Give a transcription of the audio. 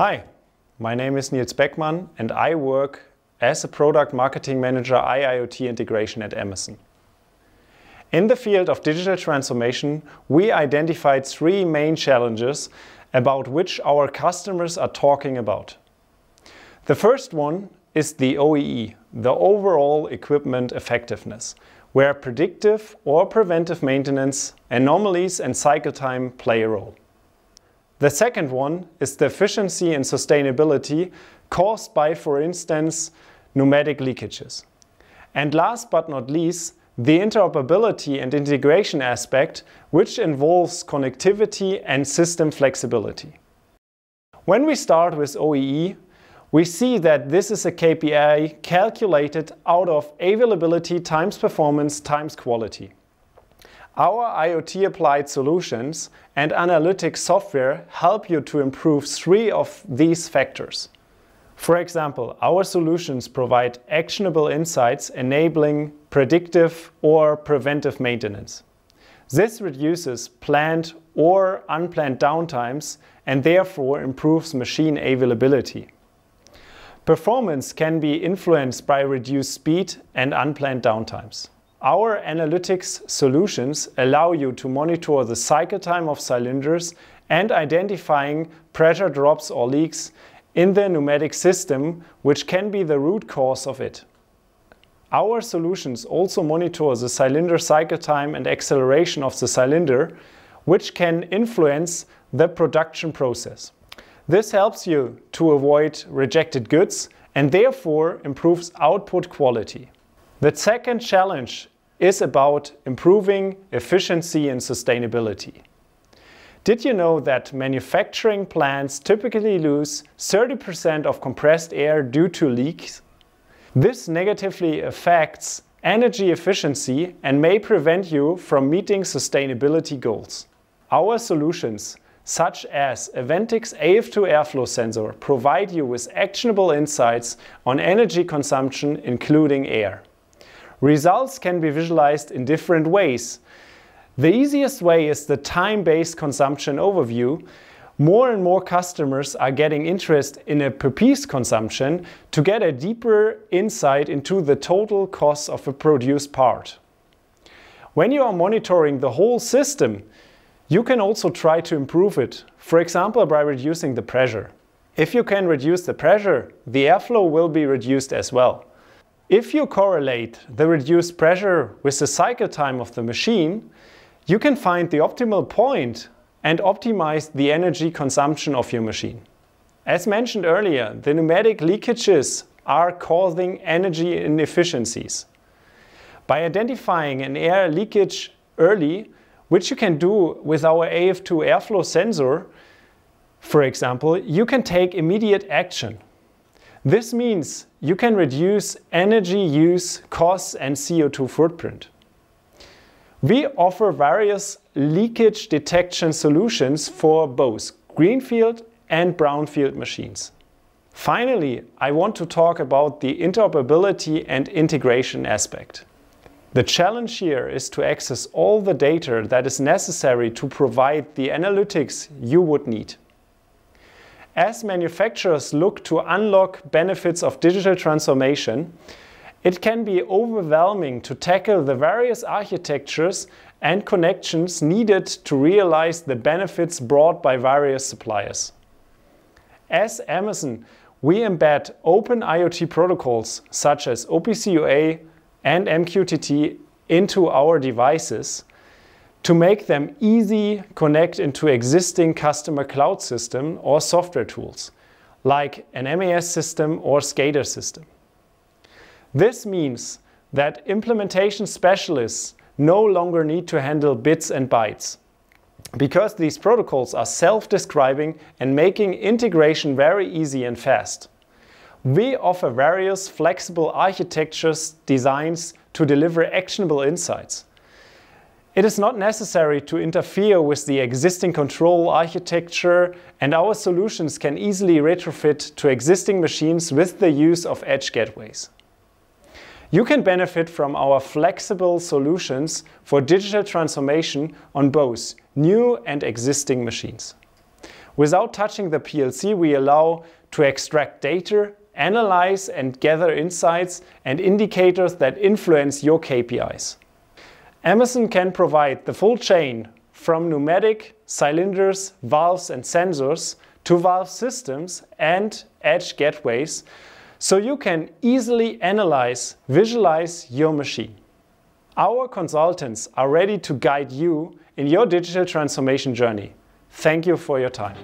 Hi, my name is Nils Beckmann and I work as a Product Marketing Manager IIoT integration at Emerson. In the field of digital transformation, we identified three main challenges about which our customers are talking about. The first one is the OEE, the overall equipment effectiveness, where predictive or preventive maintenance, anomalies and cycle time play a role. The second one is the efficiency and sustainability caused by, for instance, pneumatic leakages. And last but not least, the interoperability and integration aspect, which involves connectivity and system flexibility. When we start with OEE, we see that this is a KPI calculated out of availability times performance times quality. Our IoT applied solutions and analytics software help you to improve three of these factors. For example, our solutions provide actionable insights enabling predictive or preventive maintenance. This reduces planned or unplanned downtimes and therefore improves machine availability. Performance can be influenced by reduced speed and unplanned downtimes. Our analytics solutions allow you to monitor the cycle time of cylinders and identifying pressure drops or leaks in the pneumatic system, which can be the root cause of it. Our solutions also monitor the cylinder cycle time and acceleration of the cylinder, which can influence the production process. This helps you to avoid rejected goods and therefore improves output quality. The second challenge is about improving efficiency and sustainability. Did you know that manufacturing plants typically lose 30% of compressed air due to leaks? This negatively affects energy efficiency and may prevent you from meeting sustainability goals. Our solutions, such as Aventics AF2 airflow sensor, provide you with actionable insights on energy consumption, including air. Results can be visualized in different ways, the easiest way is the time-based consumption overview. More and more customers are getting interest in a per piece consumption to get a deeper insight into the total cost of a produced part. When you are monitoring the whole system, you can also try to improve it, for example by reducing the pressure. If you can reduce the pressure, the airflow will be reduced as well. If you correlate the reduced pressure with the cycle time of the machine, you can find the optimal point and optimize the energy consumption of your machine. As mentioned earlier, the pneumatic leakages are causing energy inefficiencies. By identifying an air leakage early, which you can do with our AF2 airflow sensor, for example, you can take immediate action. This means you can reduce energy use, costs and CO2 footprint. We offer various leakage detection solutions for both greenfield and brownfield machines. Finally, I want to talk about the interoperability and integration aspect. The challenge here is to access all the data that is necessary to provide the analytics you would need. As manufacturers look to unlock benefits of digital transformation, it can be overwhelming to tackle the various architectures and connections needed to realize the benefits brought by various suppliers. As Emerson, we embed open IoT protocols such as OPC UA and MQTT into our devices to make them easy connect into existing customer cloud system or software tools like an MES system or SCADA system. This means that implementation specialists no longer need to handle bits and bytes because these protocols are self-describing and making integration very easy and fast. We offer various flexible architectures designs to deliver actionable insights. It is not necessary to interfere with the existing control architecture and our solutions can easily retrofit to existing machines with the use of edge gateways. You can benefit from our flexible solutions for digital transformation on both new and existing machines. Without touching the PLC, we allow to extract data, analyze and gather insights and indicators that influence your KPIs. Emerson can provide the full chain from pneumatic, cylinders, valves and sensors to valve systems and edge gateways so you can easily analyze, visualize your machine. Our consultants are ready to guide you in your digital transformation journey. Thank you for your time.